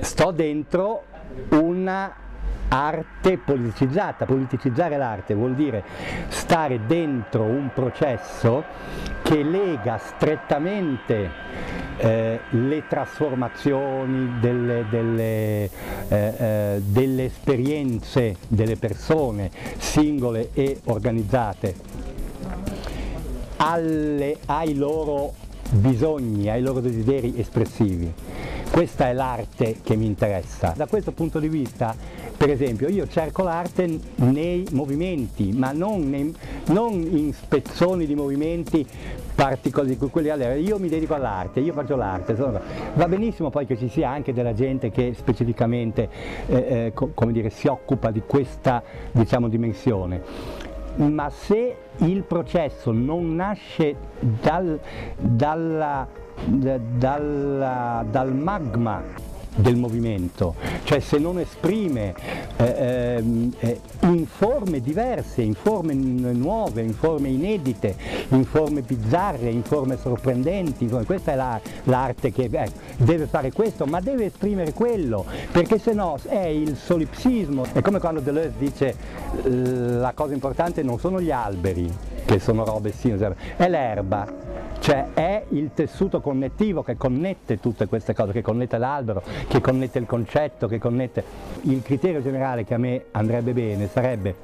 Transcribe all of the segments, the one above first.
sto dentro una arte politicizzata. Politicizzare l'arte vuol dire stare dentro un processo che lega strettamente eh, le trasformazioni delle, delle, eh, eh, delle esperienze delle persone singole e organizzate alle, ai loro bisogni, ai loro desideri espressivi. Questa è l'arte che mi interessa. Da questo punto di vista, per esempio, io cerco l'arte nei movimenti, ma non, nei, non in spezzoni di movimenti particolari, quelli all'era. Io mi dedico all'arte, io faccio l'arte. Va benissimo poi che ci sia anche della gente che specificamente eh, eh, co dire, si occupa di questa diciamo, dimensione ma se il processo non nasce dal, dalla, dalla, dal magma del movimento, cioè se non esprime eh, eh, in forme diverse, in forme nuove, in forme inedite, in forme bizzarre, in forme sorprendenti, questa è l'arte che eh, deve fare questo, ma deve esprimere quello, perché se no è il solipsismo, è come quando Deleuze dice la cosa importante non sono gli alberi, che sono robe sì, è l'erba, cioè è il tessuto connettivo che connette tutte queste cose, che connette l'albero, che connette il concetto, che connette... Il criterio generale che a me andrebbe bene sarebbe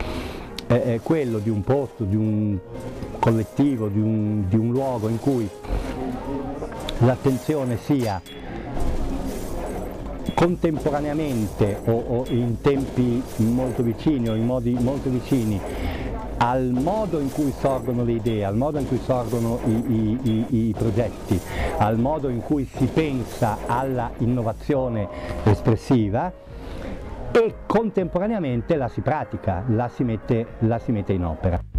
eh, eh, quello di un posto, di un collettivo, di un, di un luogo in cui l'attenzione sia contemporaneamente o, o, in tempi molto vicini o in modi molto vicini al modo in cui sorgono le idee, al modo in cui sorgono i, i, i, i progetti, al modo in cui si pensa alla innovazione espressiva e contemporaneamente la si pratica, la si mette, la si mette in opera.